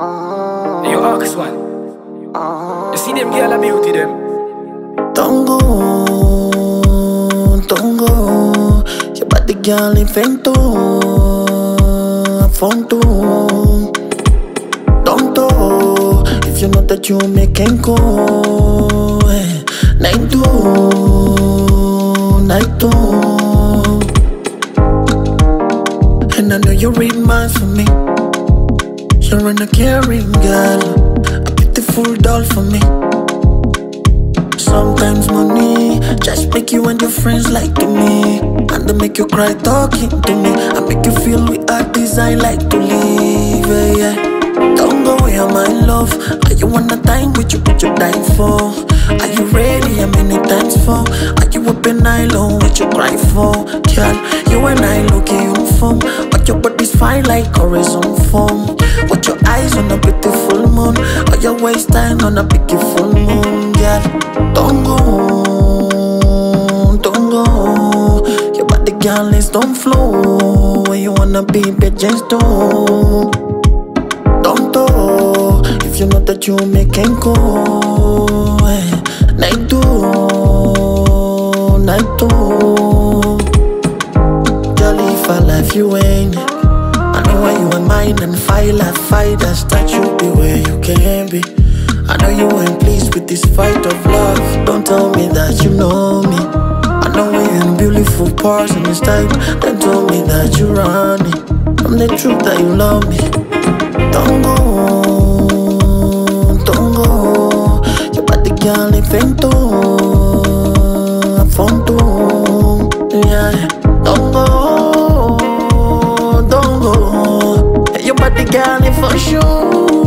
this one. You see them girl of beauty them. Don't go, don't go. Your body girl invento, fondo. Don't go if you know that you making go. eh. Night two, night two. And I know you read minds for me. You're a caring girl, a beautiful doll for me. Sometimes money just make you and your friends like me, and they make you cry talking to me. I make you feel we are designed like to live. Yeah, yeah. Don't go away, my love. Are you on a time with you, what you dying for? Are you ready? Times for? Are you up in nylon? What you cry for? Girl, you and I look uniform, but your body's fine like horizon form. What your eyes on a beautiful moon, or your waistline on a beautiful moon, girl. Don't go, don't go. Your body, girl, is don't flow. When you wanna be, but just don't. Don't do if you know that you make making go. Night do. Jolly if I you ain't. I know why you are mine and fight like fighters that you be where you can be. I know you ain't pleased with this fight of love. Don't tell me that you know me. I know we're in beautiful parts in this time. Then tell me that you run it. I'm the truth that you love me. Don't go, don't go. Your body girl invento, girl, for sure.